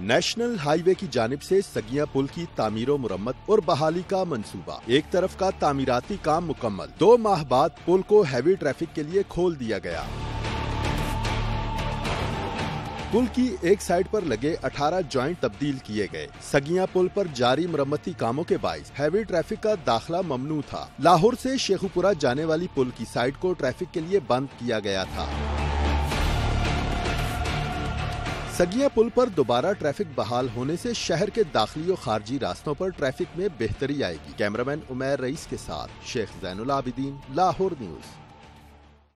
National highway की जानिब से सगिया पुल की तामीर मुरम्मत और बहाली का मंसूबा। एक तरफ़ का तामीराती काम मुकम्मल। दो माह बाद पुल को हैवी ट्रैफ़िक के लिए खोल दिया गया। पुल की एक साइड पर लगे 18 जॉइंट तब्दील किए गए। सगिया पुल पर जारी मरम्मती कामों के बायस हैवी ट्रैफ़िक का दाखला ममनू था। लाहौर से शेखुपुरा जाने वाली पुल की साइड को ट्रैफ़िक के लिए बंद किया गया था। सगिया पुल पर दोबारा ट्रैफ़िक बहाल होने से शहर के दाखिली और खारजी रास्तों पर ट्रैफ़िक में बेहतरी आएगी। कैमरामैन उमैर रईस के साथ शेख जैनुल आबिदीन, लाहौर न्यूज़।